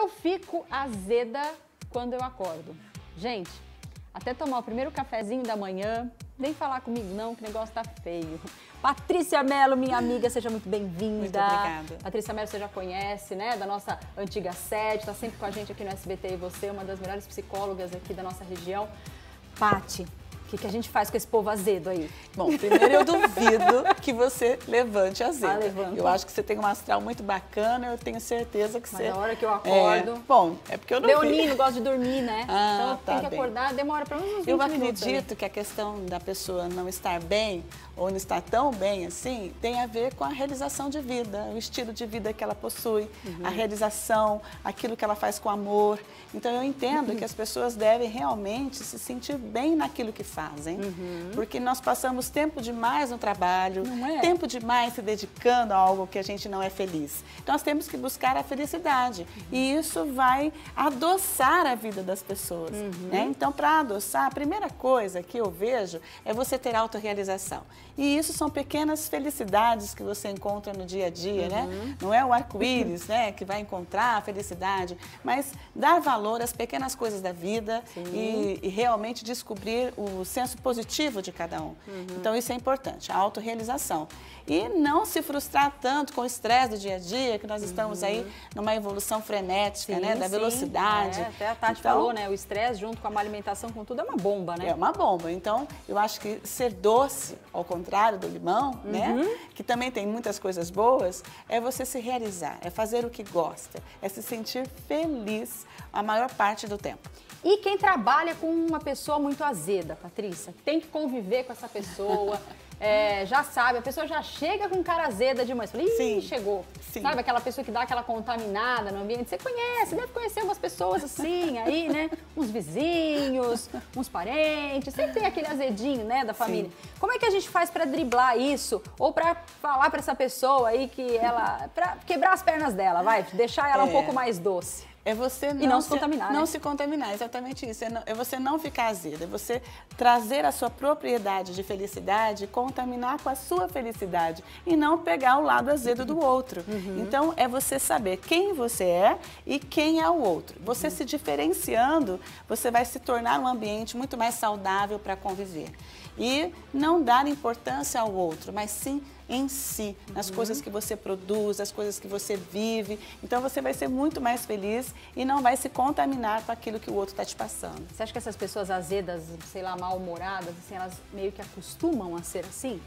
Eu fico azeda quando eu acordo. Gente, até tomar o primeiro cafezinho da manhã, vem falar comigo não, que o negócio tá feio. Patrícia Mello, minha amiga, seja muito bem-vinda. Muito obrigada. Patrícia Mello, você já conhece, né, da nossa antiga sede, tá sempre com a gente aqui no SBT e você, uma das melhores psicólogas aqui da nossa região. Pati, que, que a gente faz com esse povo azedo aí? Bom, primeiro eu duvido que você levante azedo. Ah. Eu acho que você tem um astral muito bacana, eu tenho certeza que Mas você... na hora que eu acordo... É, bom, é porque eu não Leonino gosta de dormir, né? Ah, então tá tem que bem. acordar, demora pelo menos uns 20 Eu minutos acredito que a questão da pessoa não estar bem ou não estar tão bem assim tem a ver com a realização de vida, o estilo de vida que ela possui, Uhum. a realização, aquilo que ela faz com amor. Então eu entendo que as pessoas devem realmente se sentir bem naquilo que fazem, porque nós passamos tempo demais no trabalho, Uhum. É? tempo demais se dedicando a algo que a gente não é feliz. Então nós temos que buscar a felicidade e isso vai adoçar a vida das pessoas. né? Então para adoçar, a primeira coisa que eu vejo é você ter autorrealização. E isso são pequenas felicidades que você encontra no dia a dia, né? Não é o arco-íris, né, que vai encontrar a felicidade, mas dar valor às pequenas coisas da vida e, e realmente descobrir o senso positivo de cada um. Então isso é importante, a autorrealização. E não se frustrar tanto com o estresse do dia a dia, que nós estamos aí numa evolução frenética, né, da Sim, velocidade. É, até a Tati Então, falou, né? O estresse junto com a alimentação, com tudo, é uma bomba, né? é uma bomba. Então, eu acho que ser doce, ao contrário do limão, né? Uhum. Que também tem muitas coisas boas, é você se realizar, é fazer o que gosta, é se sentir feliz a maior parte do tempo. E quem trabalha com uma pessoa muito azeda, Patrícia, tem que conviver com essa pessoa. é, já sabe, a pessoa já chega com cara azeda de manhã. Você fala, Ih, Sim, chegou. sim. Sabe aquela pessoa que dá aquela contaminada no ambiente? Você conhece, deve conhecer umas pessoas assim, aí, né? Uns vizinhos, uns parentes, sempre tem aquele azedinho, né, da família. Como é que a gente faz pra driblar isso? Ou pra falar pra essa pessoa aí que ela. pra quebrar as pernas dela, vai? Deixar ela um É. pouco mais doce. É você não, não se contaminar, Não né? se contaminar, exatamente isso. É, não- é você não ficar azedo, é você trazer a sua propriedade de felicidade contaminar com a sua felicidade e não pegar o lado azedo do outro. Uhum. Então, é você saber quem você é e quem é o outro. Você Uhum. se diferenciando, você vai se tornar um ambiente muito mais saudável para conviver. E não dar importância ao outro, mas sim em si, nas Uhum. coisas que você produz, as coisas que você vive. Então você vai ser muito mais feliz e não vai se contaminar com aquilo que o outro está te passando. Você acha que essas pessoas azedas, sei lá, mal-humoradas, assim, elas meio que acostumam a ser assim?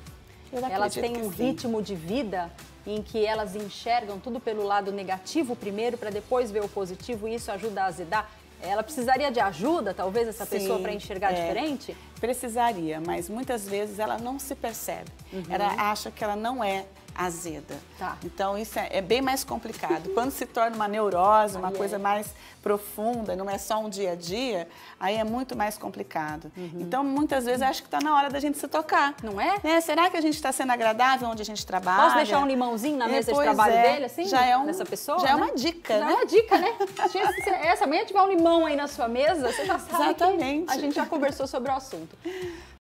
Elas têm um ritmo de vida em que elas enxergam tudo pelo lado negativo primeiro para depois ver o positivo e isso ajuda a azedar? Ela precisaria de ajuda, talvez, essa pessoa Sim, para enxergar é. diferente? Precisaria, mas muitas vezes ela não se percebe. Ela acha que ela não é azeda. Tá. Então isso é, é bem mais complicado. Quando se torna uma neurose, uma Aí é. coisa mais profunda, não é só um dia a dia, aí é muito mais complicado. Uhum. Então muitas vezes acho que está na hora da gente se tocar. Não é? Né? Será que a gente está sendo agradável onde a gente trabalha? Posso deixar um limãozinho na É, mesa de trabalho é. dele, assim? Já é um, Dessa pessoa? Já é né? uma dica, Já né? é uma dica, né? Se essa manhã tiver um limão aí na sua mesa, você já sabe Exatamente. que a gente já conversou sobre o assunto.